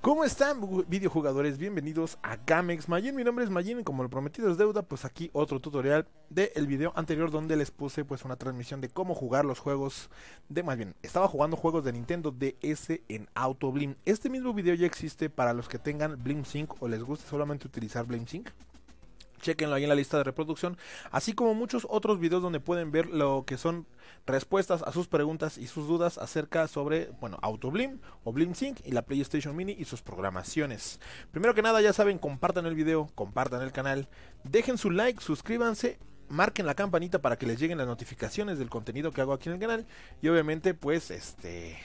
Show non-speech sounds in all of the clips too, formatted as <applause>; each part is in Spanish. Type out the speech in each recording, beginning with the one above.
¿Cómo están videojugadores? Bienvenidos a Gamex Magin. Mi nombre es Magin y como lo prometido es deuda, pues aquí otro tutorial del video anterior donde les puse pues una transmisión de cómo jugar los juegos de más bien, estaba jugando juegos de Nintendo DS en Auto Blim. Este mismo video ya existe para los que tengan Blim Sync o les guste solamente utilizar Blim Sync. Chequenlo ahí en la lista de reproducción, así como muchos otros videos donde pueden ver lo que son respuestas a sus preguntas y sus dudas acerca sobre, bueno, AutoBlim o BlimSync y la PlayStation Mini y sus programaciones. Primero que nada, ya saben, compartan el video, compartan el canal, dejen su like, suscríbanse marquen la campanita para que les lleguen las notificaciones del contenido que hago aquí en el canal y obviamente pues este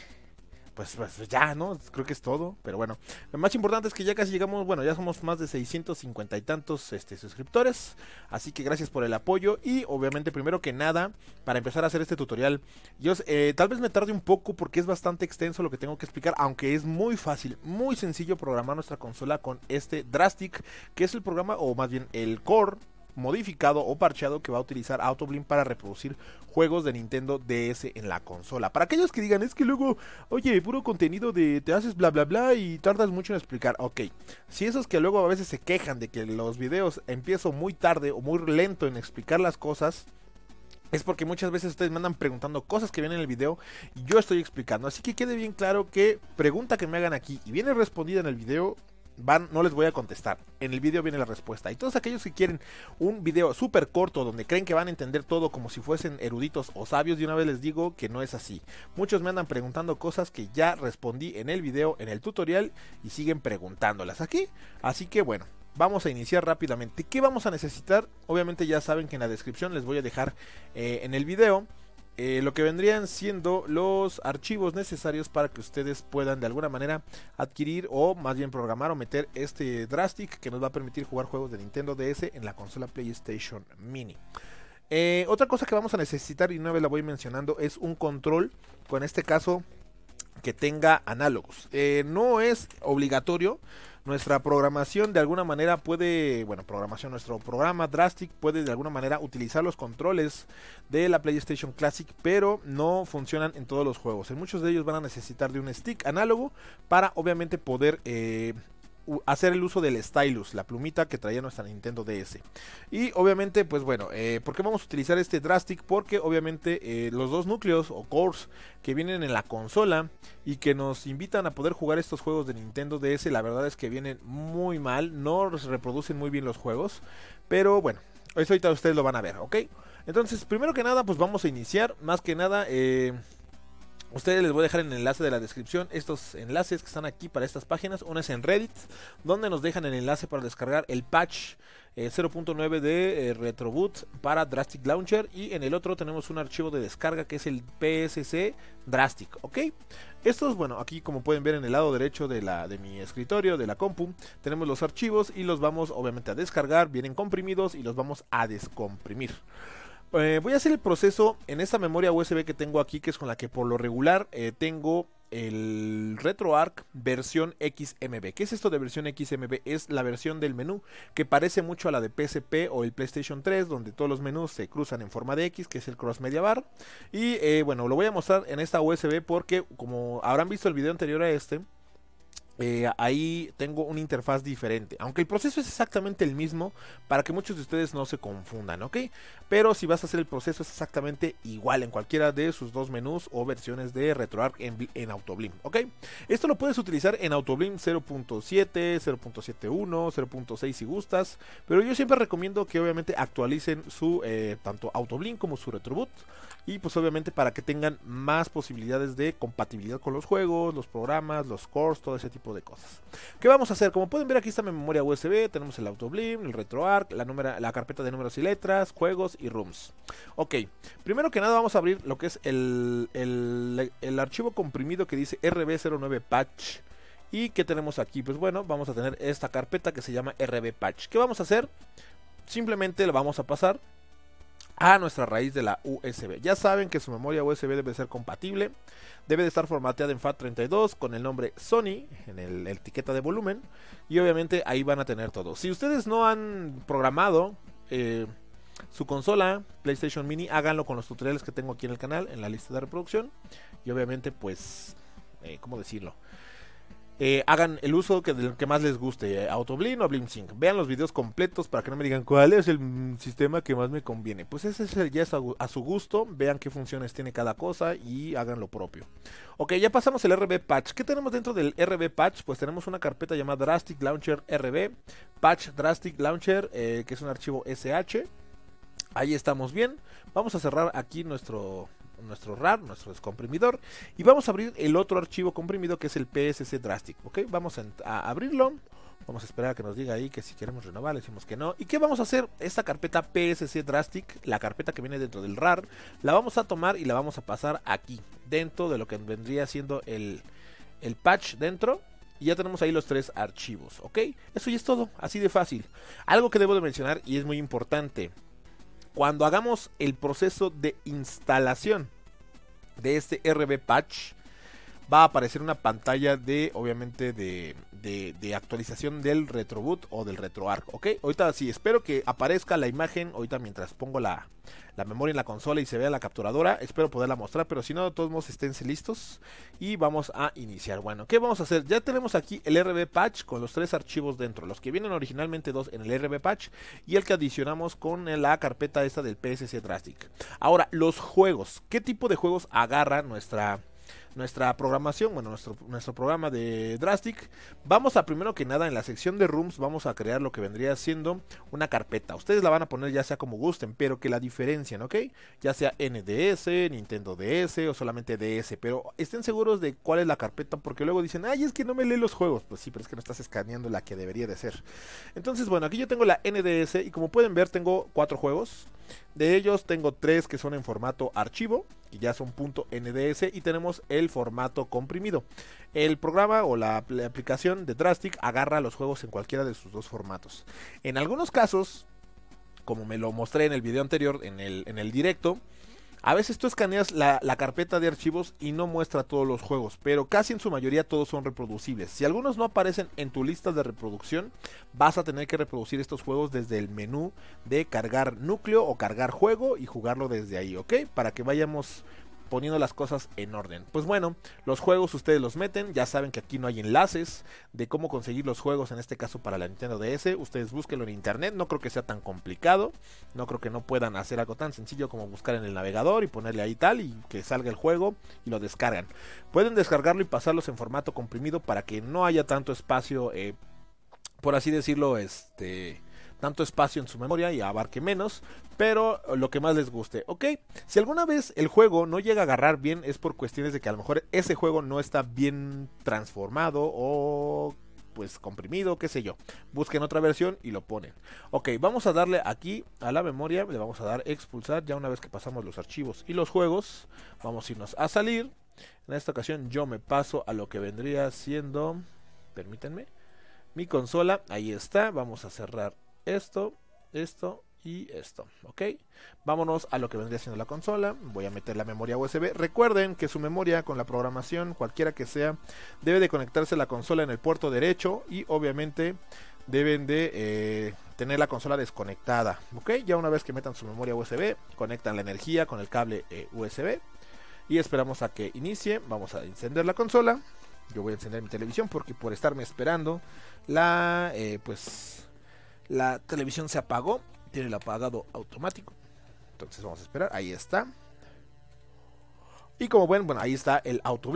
pues, pues, ya, ¿no? Creo que es todo. Pero bueno, lo más importante es que ya casi llegamos, bueno, ya somos más de 650 y tantos este, suscriptores. Así que gracias por el apoyo. Y obviamente, primero que nada, para empezar a hacer este tutorial, yo eh, tal vez me tarde un poco porque es bastante extenso lo que tengo que explicar. Aunque es muy fácil, muy sencillo programar nuestra consola con este Drastic, que es el programa, o más bien el core modificado o parcheado que va a utilizar AutoBlim para reproducir juegos de Nintendo DS en la consola. Para aquellos que digan, es que luego, oye, puro contenido de te haces bla bla bla y tardas mucho en explicar. Ok, si esos que luego a veces se quejan de que los videos empiezo muy tarde o muy lento en explicar las cosas, es porque muchas veces ustedes me andan preguntando cosas que vienen en el video y yo estoy explicando. Así que quede bien claro que pregunta que me hagan aquí y viene respondida en el video, van, no les voy a contestar. En el video viene la respuesta. Y todos aquellos que quieren un video súper corto donde creen que van a entender todo como si fuesen eruditos o sabios, de una vez les digo que no es así. Muchos me andan preguntando cosas que ya respondí en el video, en el tutorial y siguen preguntándolas aquí. Así que bueno, vamos a iniciar rápidamente. ¿Qué vamos a necesitar? Obviamente ya saben que en la descripción les voy a dejar eh, en el video eh, lo que vendrían siendo los archivos necesarios para que ustedes puedan de alguna manera adquirir o más bien programar o meter este Drastic que nos va a permitir jugar juegos de Nintendo DS en la consola PlayStation Mini. Eh, otra cosa que vamos a necesitar y una vez la voy mencionando es un control, con este caso que tenga análogos. Eh, no es obligatorio nuestra programación de alguna manera puede, bueno, programación, nuestro programa Drastic puede de alguna manera utilizar los controles de la PlayStation Classic, pero no funcionan en todos los juegos. En muchos de ellos van a necesitar de un stick análogo para obviamente poder eh, hacer el uso del stylus, la plumita que traía nuestra Nintendo DS. Y obviamente, pues bueno, eh, ¿por qué vamos a utilizar este Drastic? Porque obviamente eh, los dos núcleos o cores que vienen en la consola y que nos invitan a poder jugar estos juegos de Nintendo DS, la verdad es que vienen muy mal, no reproducen muy bien los juegos, pero bueno, eso ahorita ustedes lo van a ver, ¿ok? Entonces, primero que nada, pues vamos a iniciar, más que nada, eh, Ustedes les voy a dejar en el enlace de la descripción estos enlaces que están aquí para estas páginas. Una es en Reddit, donde nos dejan el enlace para descargar el patch 0.9 eh, de eh, Retroboot para Drastic Launcher. Y en el otro tenemos un archivo de descarga que es el PSC Drastic. ¿Ok? Estos, bueno, aquí como pueden ver en el lado derecho de, la, de mi escritorio, de la compu, tenemos los archivos y los vamos obviamente a descargar. Vienen comprimidos y los vamos a descomprimir. Eh, voy a hacer el proceso en esta memoria USB que tengo aquí, que es con la que por lo regular eh, tengo el RetroArch versión XMB. ¿Qué es esto de versión XMB? Es la versión del menú que parece mucho a la de PSP o el PlayStation 3, donde todos los menús se cruzan en forma de X, que es el Cross Media Bar. Y eh, bueno, lo voy a mostrar en esta USB porque, como habrán visto el video anterior a este, eh, ahí tengo una interfaz diferente. Aunque el proceso es exactamente el mismo para que muchos de ustedes no se confundan, ¿ok? Pero si vas a hacer el proceso es exactamente igual en cualquiera de sus dos menús o versiones de RetroArch en, en AutoBlim, ¿ok? Esto lo puedes utilizar en AutoBlim 0.7, 0.71, 0.6 si gustas, pero yo siempre recomiendo que obviamente actualicen su eh, tanto AutoBlim como su RetroBoot y pues obviamente para que tengan más posibilidades de compatibilidad con los juegos, los programas, los cores, todo ese tipo de cosas. ¿Qué vamos a hacer? Como pueden ver aquí está mi memoria USB, tenemos el AutoBlim, el RetroArch, la, la carpeta de números y letras, juegos y rooms. Ok, primero que nada vamos a abrir lo que es el archivo comprimido que dice RB09 Patch. ¿Y qué tenemos aquí? Pues bueno, vamos a tener esta carpeta que se llama RB Patch. ¿Qué vamos a hacer? Simplemente la vamos a pasar a nuestra raíz de la USB. Ya saben que su memoria USB debe ser compatible, debe de estar formateada en FAT32 con el nombre Sony en la etiqueta de volumen y obviamente ahí van a tener todo. Si ustedes no han programado eh, su consola PlayStation Mini, háganlo con los tutoriales que tengo aquí en el canal, en la lista de reproducción y obviamente pues, eh, ¿cómo decirlo? Eh, hagan el uso que, del que más les guste, AutoBlim o BlimSync. Vean los videos completos para que no me digan cuál es el sistema que más me conviene. Pues ese es el, ya es a, a, su gusto, vean qué funciones tiene cada cosa y hagan lo propio. Ok, ya pasamos el RB Patch. ¿Qué tenemos dentro del RB Patch? Pues tenemos una carpeta llamada Drastic Launcher RB, Patch Drastic Launcher, eh, que es un archivo SH. Ahí estamos bien. Vamos a cerrar aquí nuestro, nuestro RAR, nuestro descomprimidor. Y vamos a abrir el otro archivo comprimido que es el PSC Drastic. ¿Ok? Vamos a, abrirlo. Vamos a esperar a que nos diga ahí que si queremos renovar, le decimos que no. ¿Y qué vamos a hacer? Esta carpeta PSC Drastic, la carpeta que viene dentro del RAR, la vamos a tomar y la vamos a pasar aquí, dentro de lo que vendría siendo el, el patch dentro. Y ya tenemos ahí los tres archivos, ¿ok? Eso ya es todo, así de fácil. Algo que debo de mencionar y es muy importante. Cuando hagamos el proceso de instalación de este RB Patch, va a aparecer una pantalla de, obviamente, de, de, actualización del retroboot o del retroarch, ¿ok? Ahorita sí, espero que aparezca la imagen, ahorita mientras pongo la, la memoria en la consola y se vea la capturadora, espero poderla mostrar, pero si no, de todos modos esténse listos y vamos a iniciar. Bueno, ¿qué vamos a hacer? Ya tenemos aquí el RB Patch con los tres archivos dentro, los que vienen originalmente dos en el RB Patch y el que adicionamos con la carpeta esta del PSC Drastic. Ahora, los juegos, ¿qué tipo de juegos agarra nuestra nuestra programación, bueno, nuestro, nuestro programa de Drastic, vamos a primero que nada en la sección de rooms vamos a crear lo que vendría siendo una carpeta. Ustedes la van a poner ya sea como gusten, pero que la diferencien, ¿ok? Ya sea NDS, Nintendo DS o solamente DS, pero estén seguros de cuál es la carpeta porque luego dicen, ay, es que no me lee los juegos. Pues sí, pero es que no estás escaneando la que debería de ser. Entonces, bueno, aquí yo tengo la NDS y como pueden ver tengo cuatro juegos. De ellos tengo tres que son en formato archivo, que ya son .nds y tenemos el formato comprimido. El programa o la, aplicación de Drastic agarra los juegos en cualquiera de sus dos formatos. En algunos casos, como me lo mostré en el video anterior, en el, en el directo, a veces tú escaneas la, carpeta de archivos y no muestra todos los juegos, pero casi en su mayoría todos son reproducibles. Si algunos no aparecen en tu lista de reproducción, vas a tener que reproducir estos juegos desde el menú de cargar núcleo o cargar juego y jugarlo desde ahí, ¿ok? Para que vayamos poniendo las cosas en orden. Pues bueno, los juegos ustedes los meten, ya saben que aquí no hay enlaces de cómo conseguir los juegos, en este caso para la Nintendo DS, ustedes búsquenlo en internet, no creo que sea tan complicado, no creo que no puedan hacer algo tan sencillo como buscar en el navegador y ponerle ahí tal y que salga el juego y lo descargan. Pueden descargarlo y pasarlos en formato comprimido para que no haya tanto espacio, eh, por así decirlo, este tanto espacio en su memoria y abarque menos, pero lo que más les guste, ¿ok? Si alguna vez el juego no llega a agarrar bien es por cuestiones de que a lo mejor ese juego no está bien transformado o pues comprimido, qué sé yo. Busquen otra versión y lo ponen. Ok, vamos a darle aquí a la memoria, le vamos a dar expulsar ya una vez que pasamos los archivos y los juegos. Vamos a irnos a salir. En esta ocasión yo me paso a lo que vendría siendo, permítanme, mi consola. Ahí está, vamos a cerrar esto, esto y esto, ¿ok? Vámonos a lo que vendría siendo la consola. Voy a meter la memoria USB. Recuerden que su memoria con la programación, cualquiera que sea, debe de conectarse a la consola en el puerto derecho y obviamente deben de eh, tener la consola desconectada, ¿ok? Ya una vez que metan su memoria USB, conectan la energía con el cable eh, USB y esperamos a que inicie. Vamos a encender la consola. Yo voy a encender mi televisión porque por estarme esperando la, eh, pues la televisión se apagó, tiene el apagado automático. Entonces vamos a esperar, ahí está. Y como ven, bueno, ahí está el auto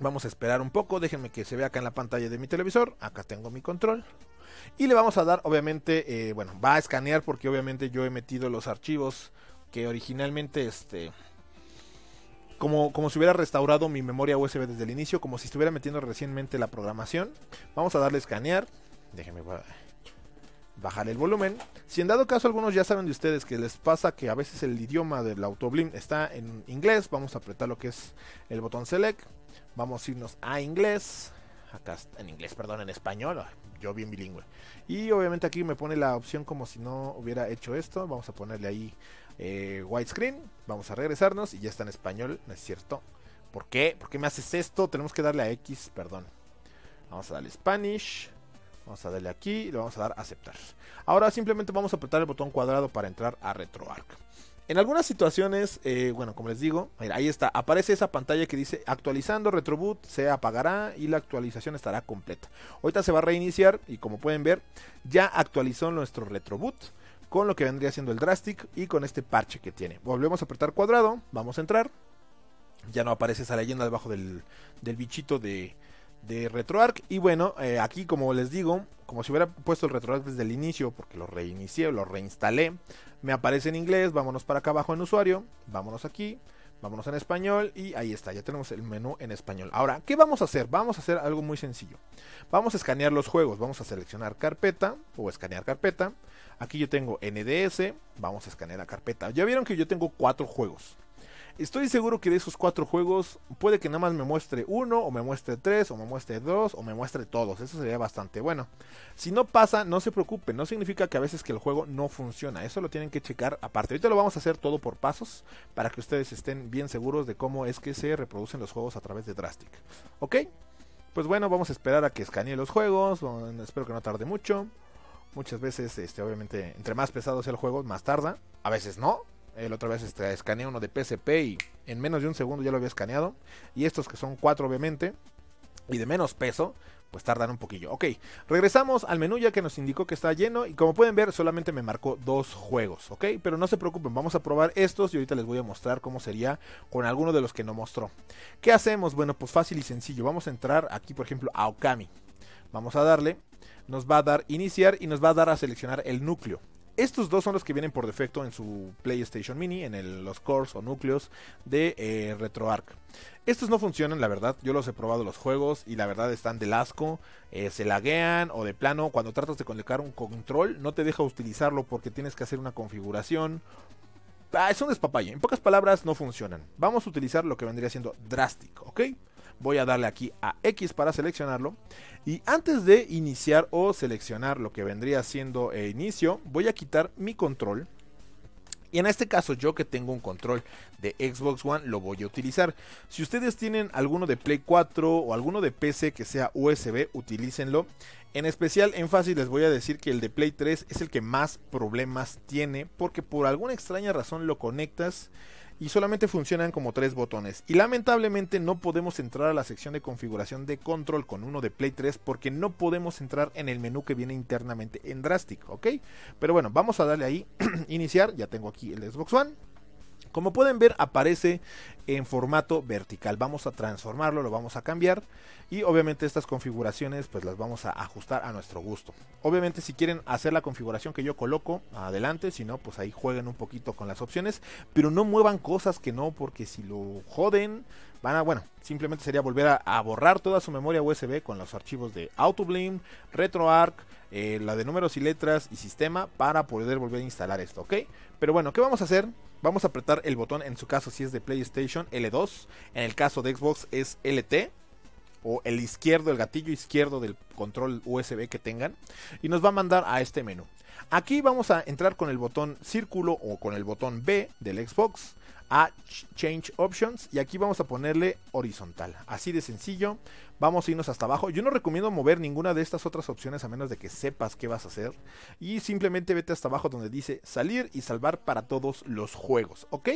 Vamos a esperar un poco, déjenme que se vea acá en la pantalla de mi televisor. Acá tengo mi control. Y le vamos a dar, obviamente, eh, bueno, va a escanear porque obviamente yo he metido los archivos que originalmente, este, como, como si hubiera restaurado mi memoria USB desde el inicio, como si estuviera metiendo recientemente la programación. Vamos a darle escanear. Déjenme bajar el volumen. Si en dado caso algunos ya saben de ustedes que les pasa que a veces el idioma del Autoblim está en inglés, vamos a apretar lo que es el botón select. Vamos a irnos a inglés. Acá en inglés, perdón, en español. Yo bien bilingüe. Y obviamente aquí me pone la opción como si no hubiera hecho esto. Vamos a ponerle ahí eh, widescreen. Vamos a regresarnos y ya está en español, ¿no es cierto? ¿Por qué? ¿Por qué me haces esto? Tenemos que darle a X, perdón. Vamos a darle Spanish. Vamos a darle aquí y le vamos a dar aceptar. Ahora simplemente vamos a apretar el botón cuadrado para entrar a RetroArch. En algunas situaciones, eh, bueno, como les digo, ahí está, aparece esa pantalla que dice actualizando retroboot, se apagará y la actualización estará completa. Ahorita se va a reiniciar y como pueden ver, ya actualizó nuestro retroboot con lo que vendría siendo el drastic y con este parche que tiene. Volvemos a apretar cuadrado, vamos a entrar. Ya no aparece esa leyenda debajo del, del bichito de, de RetroArch. Y bueno, eh, aquí como les digo, como si hubiera puesto el RetroArch desde el inicio, porque lo reinicié, lo reinstalé, me aparece en inglés, vámonos para acá abajo en usuario, vámonos aquí, vámonos en español y ahí está, ya tenemos el menú en español. Ahora, ¿qué vamos a hacer? Vamos a hacer algo muy sencillo. Vamos a escanear los juegos, vamos a seleccionar carpeta o escanear carpeta. Aquí yo tengo NDS, vamos a escanear la carpeta. Ya vieron que yo tengo cuatro juegos. Estoy seguro que de esos cuatro juegos puede que nada más me muestre uno, o me muestre tres, o me muestre dos, o me muestre todos. Eso sería bastante bueno. Si no pasa, no se preocupen. No significa que a veces que el juego no funciona. Eso lo tienen que checar aparte. Ahorita lo vamos a hacer todo por pasos para que ustedes estén bien seguros de cómo es que se reproducen los juegos a través de Drastic. ¿Ok? Pues bueno, vamos a esperar a que escanee los juegos. Espero que no tarde mucho. Muchas veces, este, obviamente, entre más pesado sea el juego, más tarda. A veces no. El otra vez este, escaneé uno de PSP y en menos de un segundo ya lo había escaneado. Y estos que son cuatro obviamente y de menos peso, pues tardan un poquillo. Ok, regresamos al menú ya que nos indicó que está lleno y como pueden ver solamente me marcó dos juegos, ok, pero no se preocupen, vamos a probar estos y ahorita les voy a mostrar cómo sería con alguno de los que no mostró. ¿Qué hacemos? Bueno, pues fácil y sencillo, vamos a entrar aquí por ejemplo a Okami, vamos a darle, nos va a dar iniciar y nos va a dar a seleccionar el núcleo. Estos dos son los que vienen por defecto en su PlayStation Mini, en los cores o núcleos de eh, RetroArch. Estos no funcionan, la verdad. Yo los he probado los juegos y la verdad están del asco. Eh, se laguean o de plano, cuando tratas de conectar un control, no te deja utilizarlo porque tienes que hacer una configuración. Ah, es un despapalle. En pocas palabras, no funcionan. Vamos a utilizar lo que vendría siendo Drastic, ¿ok? Voy a darle aquí a X para seleccionarlo. Y antes de iniciar o seleccionar lo que vendría siendo el inicio, voy a quitar mi control. Y en este caso yo que tengo un control de Xbox One lo voy a utilizar. Si ustedes tienen alguno de Play 4 o alguno de PC que sea USB, utilícenlo. En especial en fácil les voy a decir que el de Play 3 es el que más problemas tiene porque por alguna extraña razón lo conectas y solamente funcionan como tres botones. Y lamentablemente no podemos entrar a la sección de configuración de control con uno de Play 3 porque no podemos entrar en el menú que viene internamente en Drastic, ¿ok? Pero bueno, vamos a darle ahí <clears throat> iniciar, ya tengo aquí el Xbox One. Como pueden ver aparece en formato vertical. Vamos a transformarlo, lo vamos a cambiar y obviamente estas configuraciones pues las vamos a ajustar a nuestro gusto. Obviamente si quieren hacer la configuración que yo coloco, adelante, si no pues ahí jueguen un poquito con las opciones, pero no muevan cosas que no porque si lo joden van a, bueno, simplemente sería volver a, borrar toda su memoria USB con los archivos de AutoBlim, RetroArch, eh, la de números y letras y sistema para poder volver a instalar esto, ¿ok? Pero bueno, ¿qué vamos a hacer? Vamos a apretar el botón, en su caso si es de PlayStation, L2. En el caso de Xbox es LT. O el izquierdo, el gatillo izquierdo del control USB que tengan. Y nos va a mandar a este menú. Aquí vamos a entrar con el botón círculo o con el botón B del Xbox a Change Options y aquí vamos a ponerle horizontal. Así de sencillo. Vamos a irnos hasta abajo. Yo no recomiendo mover ninguna de estas otras opciones a menos de que sepas qué vas a hacer. Y simplemente vete hasta abajo donde dice salir y salvar para todos los juegos. ¿Ok?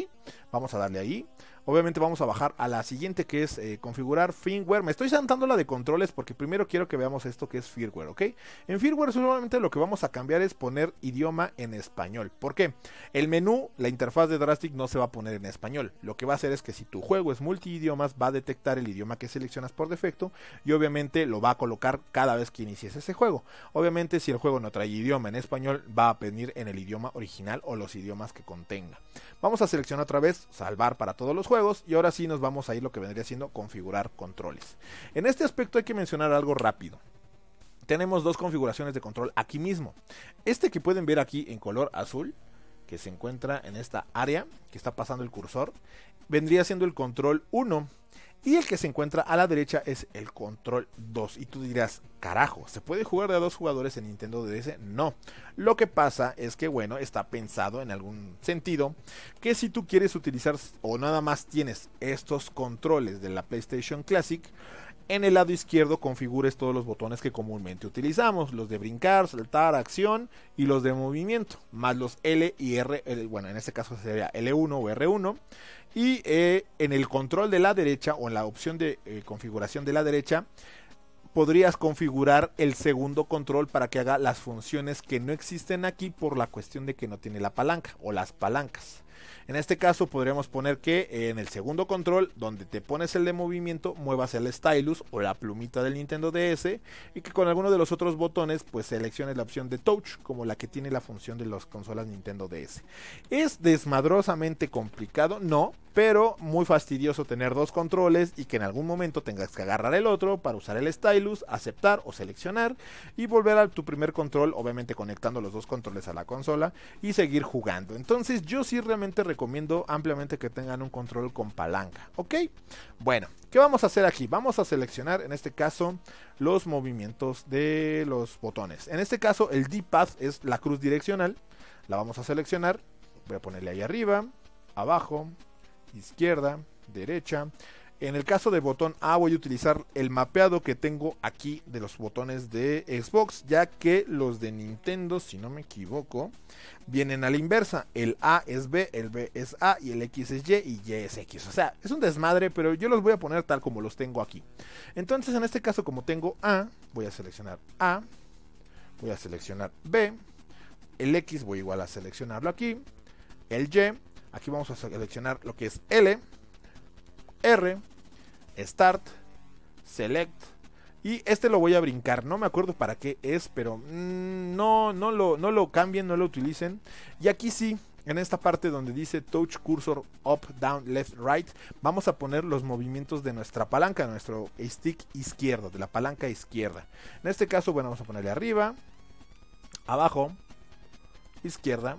Vamos a darle ahí. Obviamente vamos a bajar a la siguiente que es eh, configurar firmware. Me estoy saltando la de controles porque primero quiero que veamos esto que es firmware, ¿ok? En firmware solamente lo que vamos a cambiar es poner idioma en español. ¿Por qué? El menú, la interfaz de Drastic no se va a poner en español. Lo que va a hacer es que si tu juego es multi-idiomas va a detectar el idioma que seleccionas por defecto y obviamente lo va a colocar cada vez que inicies ese juego. Obviamente si el juego no trae idioma en español va a venir en el idioma original o los idiomas que contenga. Vamos a seleccionar otra vez salvar para todos los juegos y ahora sí nos vamos a ir lo que vendría siendo configurar controles. En este aspecto hay que mencionar algo rápido. Tenemos dos configuraciones de control aquí mismo. Este que pueden ver aquí en color azul, que se encuentra en esta área que está pasando el cursor, vendría siendo el control 1 y el que se encuentra a la derecha es el control 2. Y tú dirás, carajo, ¿se puede jugar de a dos jugadores en Nintendo DS? No. Lo que pasa es que, bueno, está pensado en algún sentido que si tú quieres utilizar o nada más tienes estos controles de la PlayStation Classic, en el lado izquierdo configures todos los botones que comúnmente utilizamos, los de brincar, saltar, acción y los de movimiento, más los L y R, bueno, en este caso sería L1 o R1. Y eh, en el control de la derecha o en la opción de eh, configuración de la derecha, podrías configurar el segundo control para que haga las funciones que no existen aquí por la cuestión de que no tiene la palanca o las palancas. En este caso podríamos poner que en el segundo control, donde te pones el de movimiento, muevas el stylus o la plumita del Nintendo DS y que con alguno de los otros botones pues selecciones la opción de touch como la que tiene la función de las consolas Nintendo DS. ¿Es desmadrosamente complicado? No, pero muy fastidioso tener dos controles y que en algún momento tengas que agarrar el otro para usar el stylus, aceptar o seleccionar y volver a tu primer control, obviamente conectando los dos controles a la consola y seguir jugando. Entonces yo sí realmente recomiendo ampliamente que tengan un control con palanca, ¿ok? Bueno, ¿qué vamos a hacer aquí? Vamos a seleccionar en este caso los movimientos de los botones. En este caso el D-pad es la cruz direccional, la vamos a seleccionar, voy a ponerle ahí arriba, abajo, izquierda, derecha. En el caso del botón A voy a utilizar el mapeado que tengo aquí de los botones de Xbox, ya que los de Nintendo, si no me equivoco, vienen a la inversa. El A es B, el B es A y el X es Y y Y es X. O sea, es un desmadre, pero yo los voy a poner tal como los tengo aquí. Entonces, en este caso, como tengo A, voy a seleccionar A, voy a seleccionar B, el X voy igual a seleccionarlo aquí, el Y, aquí vamos a seleccionar lo que es L, R, Start, Select. Y este lo voy a brincar. No me acuerdo para qué es, pero mm, no, no, lo, no lo cambien, no lo utilicen. Y aquí sí, en esta parte donde dice Touch Cursor Up, Down, Left, Right, vamos a poner los movimientos de nuestra palanca, nuestro stick izquierdo, de la palanca izquierda. En este caso, bueno, vamos a ponerle arriba, abajo, izquierda,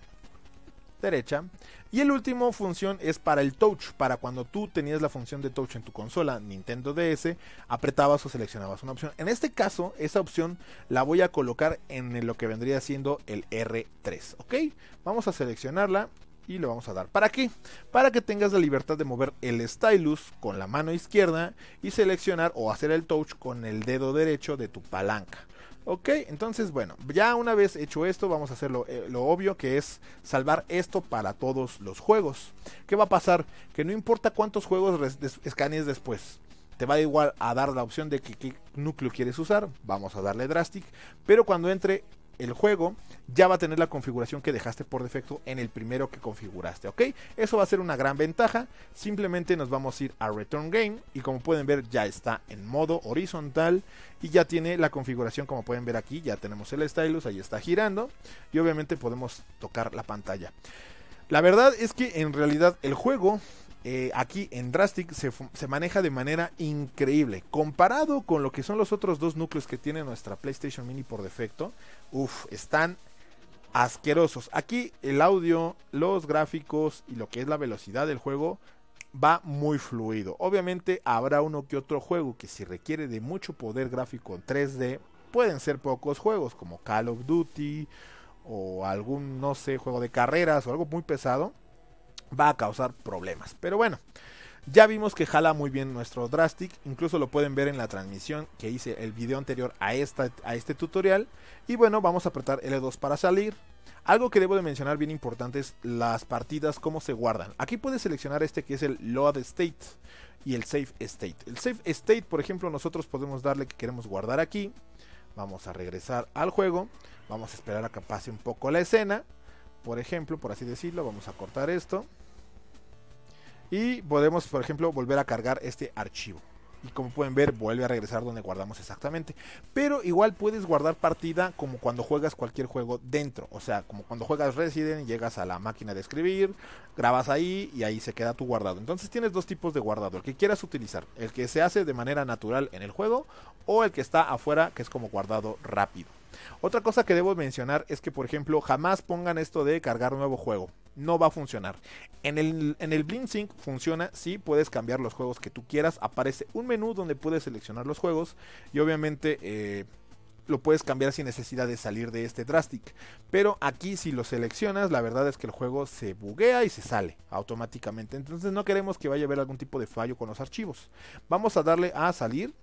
derecha. Y el último función es para el touch, para cuando tú tenías la función de touch en tu consola Nintendo DS, apretabas o seleccionabas una opción. En este caso, esa opción la voy a colocar en lo que vendría siendo el R3, ¿ok? Vamos a seleccionarla y le vamos a dar. ¿Para qué? Para que tengas la libertad de mover el stylus con la mano izquierda y seleccionar o hacer el touch con el dedo derecho de tu palanca. Ok, entonces bueno, ya una vez hecho esto, vamos a hacer lo, eh, obvio que es salvar esto para todos los juegos. ¿Qué va a pasar? Que no importa cuántos juegos escanees después, te va a igual a dar la opción de qué núcleo quieres usar. Vamos a darle Drastic, pero cuando entre el juego ya va a tener la configuración que dejaste por defecto en el primero que configuraste, ¿ok? Eso va a ser una gran ventaja. Simplemente nos vamos a ir a Return Game y como pueden ver ya está en modo horizontal y ya tiene la configuración como pueden ver aquí. Ya tenemos el stylus, ahí está girando y obviamente podemos tocar la pantalla. La verdad es que en realidad el juego eh, aquí en Drastic se, maneja de manera increíble. Comparado con lo que son los otros dos núcleos que tiene nuestra PlayStation Mini por defecto, uff, están asquerosos. Aquí el audio, los gráficos y lo que es la velocidad del juego va muy fluido. Obviamente habrá uno que otro juego que si requiere de mucho poder gráfico en 3D, pueden ser pocos juegos como Call of Duty o algún, no sé, juego de carreras o algo muy pesado va a causar problemas. Pero bueno, ya vimos que jala muy bien nuestro Drastic, incluso lo pueden ver en la transmisión que hice el video anterior a, esta, a este tutorial. Y bueno, vamos a apretar L2 para salir. Algo que debo de mencionar bien importante es las partidas, cómo se guardan. Aquí puedes seleccionar este que es el Load State y el Save State. El Save State, por ejemplo, nosotros podemos darle que queremos guardar aquí. Vamos a regresar al juego. Vamos a esperar a que pase un poco la escena. Por ejemplo, por así decirlo, vamos a cortar esto. Y podemos, por ejemplo, volver a cargar este archivo. Y como pueden ver, vuelve a regresar donde guardamos exactamente. Pero igual puedes guardar partida como cuando juegas cualquier juego dentro. O sea, como cuando juegas Resident, llegas a la máquina de escribir, grabas ahí y ahí se queda tu guardado. Entonces tienes dos tipos de guardado. El que quieras utilizar. El que se hace de manera natural en el juego o el que está afuera, que es como guardado rápido. Otra cosa que debo mencionar es que, por ejemplo, jamás pongan esto de cargar nuevo juego. No va a funcionar. En el, en el Sync funciona, sí, puedes cambiar los juegos que tú quieras. Aparece un menú donde puedes seleccionar los juegos y obviamente eh, lo puedes cambiar sin necesidad de salir de este Drastic. Pero aquí si lo seleccionas, la verdad es que el juego se buguea y se sale automáticamente. Entonces no queremos que vaya a haber algún tipo de fallo con los archivos. Vamos a darle a salir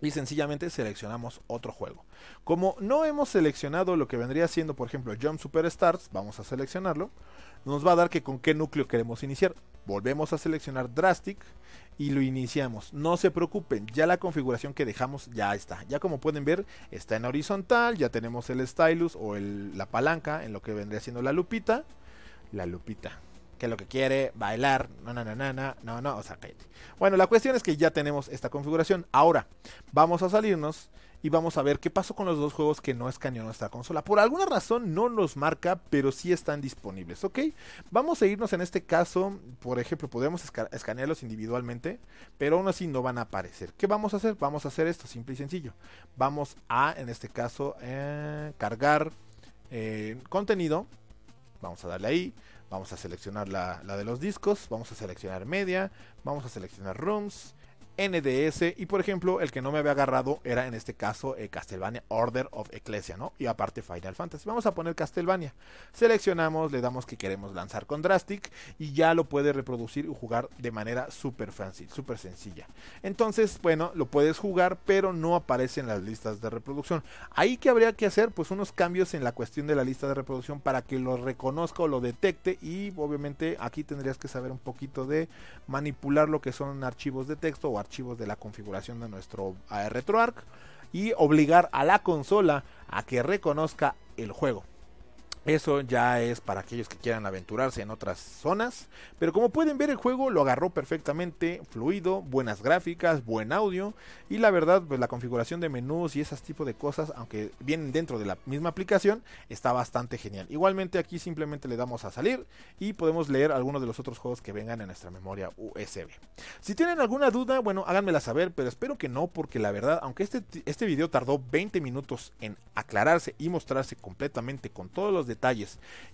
y sencillamente seleccionamos otro juego. Como no hemos seleccionado lo que vendría siendo, por ejemplo, Jump Superstars, vamos a seleccionarlo. Nos va a dar que con qué núcleo queremos iniciar. Volvemos a seleccionar Drastic y lo iniciamos. No se preocupen, ya la configuración que dejamos ya está. Ya como pueden ver, está en horizontal, ya tenemos el stylus o la palanca en lo que vendría siendo la lupita. La lupita, que lo que quiere, bailar, no, no, no, no, no, no, o sea, cállate. Bueno, la cuestión es que ya tenemos esta configuración. Ahora, vamos a salirnos y vamos a ver qué pasó con los dos juegos que no escaneó nuestra consola. Por alguna razón no nos marca, pero sí están disponibles, ¿ok? Vamos a irnos en este caso, por ejemplo, podemos escanearlos individualmente, pero aún así no van a aparecer. ¿Qué vamos a hacer? Vamos a hacer esto, simple y sencillo. Vamos a, en este caso, eh, cargar eh, contenido. Vamos a darle ahí Vamos a seleccionar la, de los discos, vamos a seleccionar media, vamos a seleccionar rooms, NDS y por ejemplo el que no me había agarrado era en este caso eh, Castlevania Order of Ecclesia, ¿no? Y aparte Final Fantasy. Vamos a poner Castlevania. Seleccionamos, le damos que queremos lanzar con Drastic y ya lo puede reproducir y jugar de manera súper fácil, súper sencilla. Entonces, bueno, lo puedes jugar pero no aparece en las listas de reproducción. Ahí que habría que hacer pues unos cambios en la cuestión de la lista de reproducción para que lo reconozca o lo detecte y obviamente aquí tendrías que saber un poquito de manipular lo que son archivos de texto o archivos de la configuración de nuestro RetroArch y obligar a la consola a que reconozca el juego. Eso ya es para aquellos que quieran aventurarse en otras zonas. Pero como pueden ver el juego lo agarró perfectamente, fluido, buenas gráficas, buen audio. Y la verdad, pues la configuración de menús y esas tipo de cosas, aunque vienen dentro de la misma aplicación, está bastante genial. Igualmente aquí simplemente le damos a salir y podemos leer algunos de los otros juegos que vengan en nuestra memoria USB. Si tienen alguna duda, bueno, háganmela saber, pero espero que no, porque la verdad, aunque este, este video tardó 20 minutos en aclararse y mostrarse completamente con todos los detalles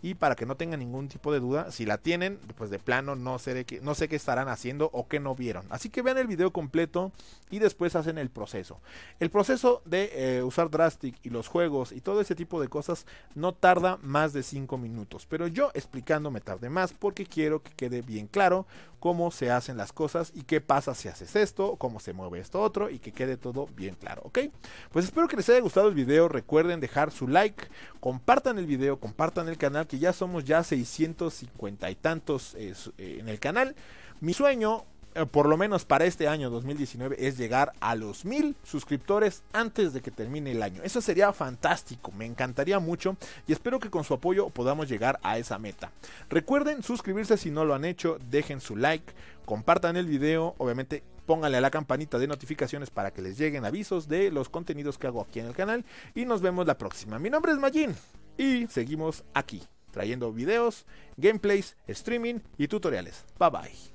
y para que no tengan ningún tipo de duda, si la tienen, pues de plano no sé, qué, no sé qué estarán haciendo o qué no vieron. Así que vean el video completo y después hacen el proceso. El proceso de eh, usar Drastic y los juegos y todo ese tipo de cosas no tarda más de 5 minutos, pero yo explicando me tardé más porque quiero que quede bien claro cómo se hacen las cosas y qué pasa si haces esto, cómo se mueve esto otro y que quede todo bien claro, ¿ok? Pues espero que les haya gustado el video, recuerden dejar su like, compartan el video, compartan el canal, que ya somos ya 650 y tantos eh, eh, en el canal. Mi sueño eh, por lo menos para este año 2019, es llegar a los mil suscriptores antes de que termine el año. Eso sería fantástico, me encantaría mucho y espero que con su apoyo podamos llegar a esa meta. Recuerden suscribirse si no lo han hecho, dejen su like, compartan el video, obviamente pónganle a la campanita de notificaciones para que les lleguen avisos de los contenidos que hago aquí en el canal y nos vemos la próxima. Mi nombre es Majin y seguimos aquí trayendo videos, gameplays, streaming y tutoriales. Bye bye.